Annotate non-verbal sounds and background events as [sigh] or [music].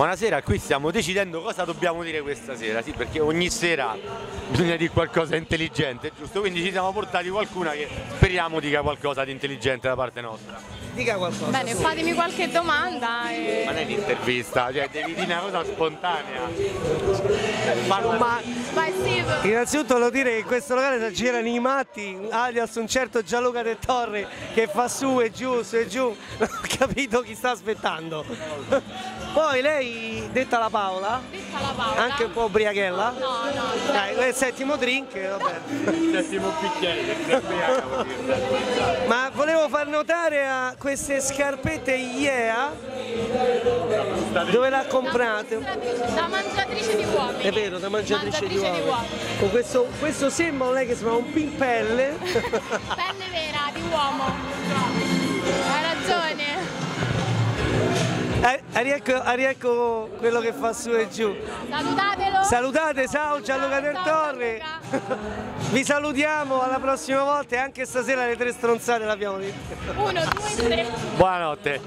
Buonasera, qui stiamo decidendo cosa dobbiamo dire questa sera, sì, perché ogni sera bisogna dire qualcosa di intelligente, giusto? Quindi ci siamo portati qualcuna che speriamo dica qualcosa di intelligente da parte nostra. Dica qualcosa. Bene, su. fatemi qualche domanda. E... Ma non è un'intervista, cioè devi dire una cosa spontanea. Parla- Ma Vai Steve! innanzitutto volevo dire che in questo locale girano i matti, alias un certo Gianluca del Torre che fa su e giù, su e giù, [laughs] non ho capito chi sta aspettando. Poi lei, detta la Paola, Detta la Paola. anche un po' ubriachella. No, no. Dai, il settimo drink, vabbè. Settimo bicchiere. Ma volevo far notare a queste scarpette IEA dove l'ha comprate. Da mangiatrice di uomini. È vero, da mangiatrice, di Mangiatrice uomini. Con questo, questo simbolo lei che si fa un pimpelle. Pelle vera di uomo. Eh, ah, riecco, ah, riecco quello che fa su e giù. Salutatelo. Salutate, ciao Gianluca del Ciao, Torre. Vi salutiamo alla prossima volta e anche stasera le tre stronzate l'abbiamo detto. Uno, due, tre. Buonanotte.